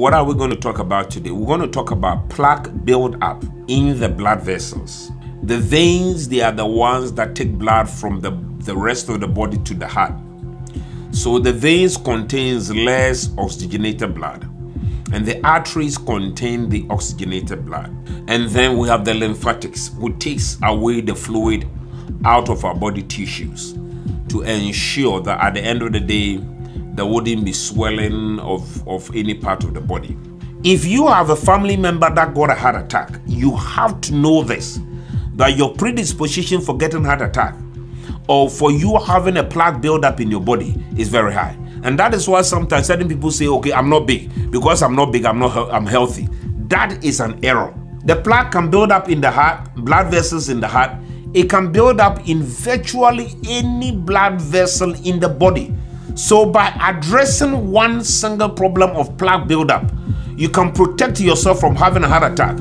What are we going to talk about today? We're going to talk about plaque buildup in the blood vessels. The veins, they are the ones that take blood from the, the rest of the body to the heart. So the veins contains less oxygenated blood and the arteries contain the oxygenated blood. And then we have the lymphatics, who takes away the fluid out of our body tissues to ensure that at the end of the day, there wouldn't be swelling of, of any part of the body. If you have a family member that got a heart attack, you have to know this that your predisposition for getting heart attack or for you having a plaque buildup in your body is very high. And that is why sometimes certain people say, okay, I'm not big. Because I'm not big, I'm not I'm healthy. That is an error. The plaque can build up in the heart, blood vessels in the heart. It can build up in virtually any blood vessel in the body. So by addressing one single problem of plaque buildup, you can protect yourself from having a heart attack.